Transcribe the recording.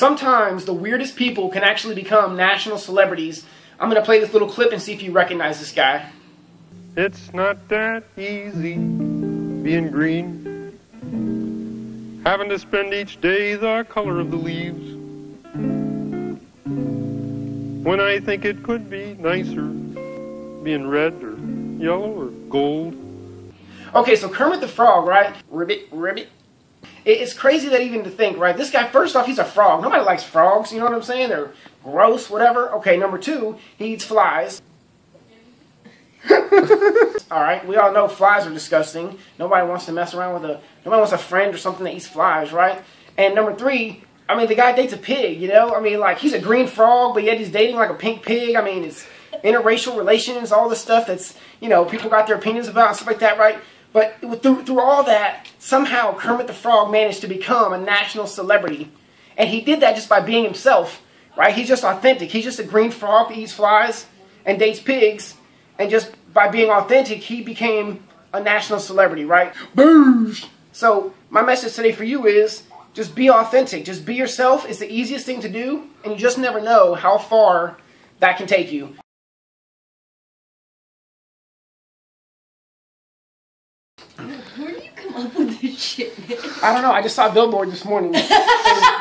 sometimes the weirdest people can actually become national celebrities. I'm going to play this little clip and see if you recognize this guy. It's not that easy being green. Having to spend each day the color of the leaves. When I think it could be nicer being red or yellow or gold. Okay, so Kermit the Frog, right? Ribbit, ribbit. It's crazy that even to think, right? This guy, first off, he's a frog. Nobody likes frogs, you know what I'm saying? They're gross, whatever. Okay, number two, he eats flies. all right, we all know flies are disgusting. Nobody wants to mess around with a, nobody wants a friend or something that eats flies, right? And number three, I mean, the guy dates a pig, you know? I mean, like, he's a green frog, but yet he's dating like a pink pig. I mean, it's interracial relations, all this stuff that's, you know, people got their opinions about and stuff like that, right? But through, through all that, somehow Kermit the Frog managed to become a national celebrity. And he did that just by being himself, right? He's just authentic. He's just a green frog that eats flies and dates pigs. And just by being authentic, he became a national celebrity, right? Boosh! So my message today for you is just be authentic. Just be yourself. It's the easiest thing to do. And you just never know how far that can take you. Where do you come up with this shit? I don't know. I just saw a billboard this morning.